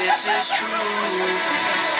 this is true.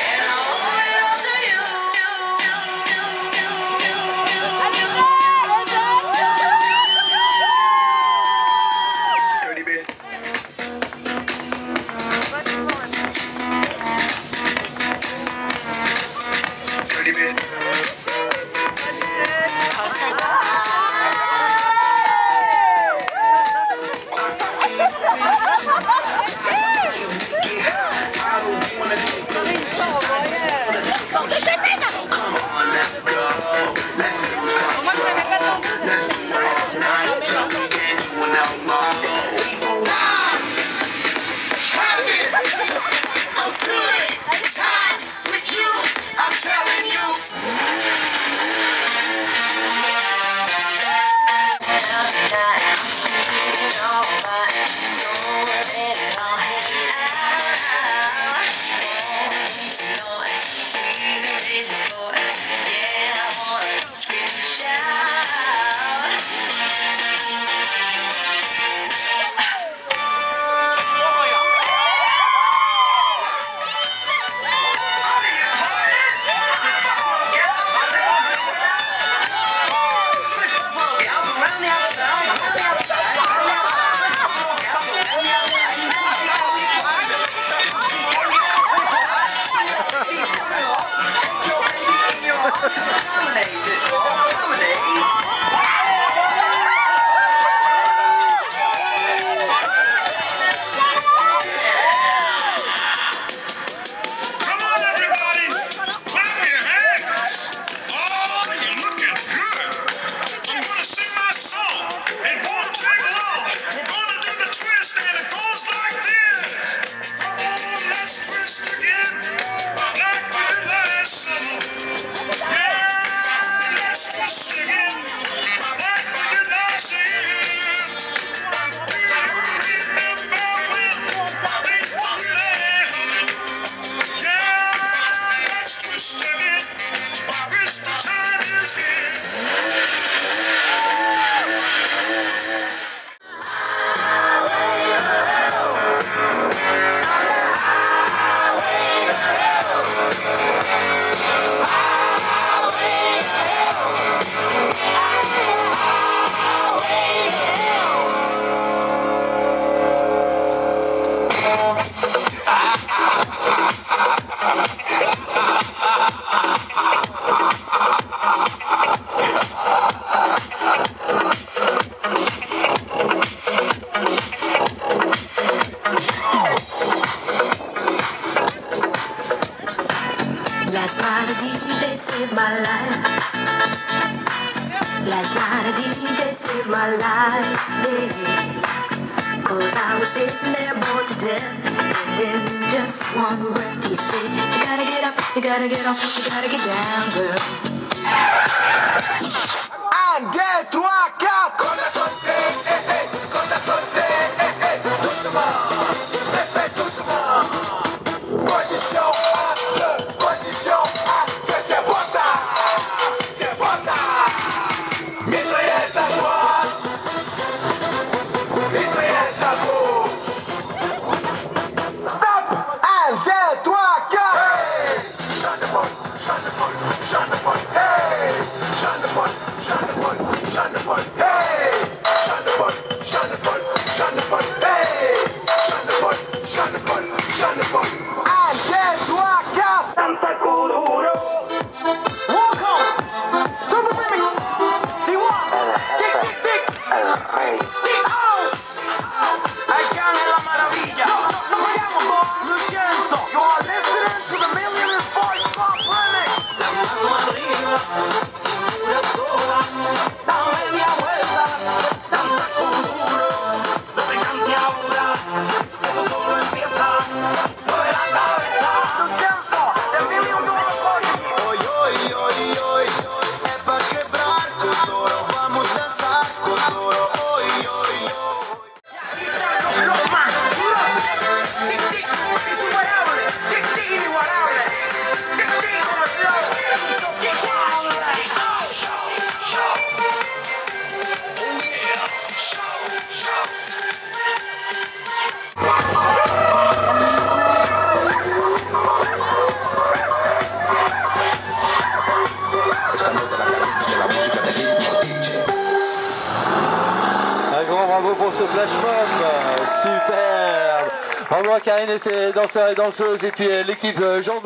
know Harmony, this one. Harmony. Last night a DJ saved my life, yeah. Cause I was sitting there bored to death. And in just one breath, he said, You gotta get up, you gotta get off, you gotta get down, girl. Un, deux, trois, quatre. Con la ce flash mob. Superbe. Bravo à Karine et ses danseurs et danseuses et puis euh, l'équipe euh, Jean.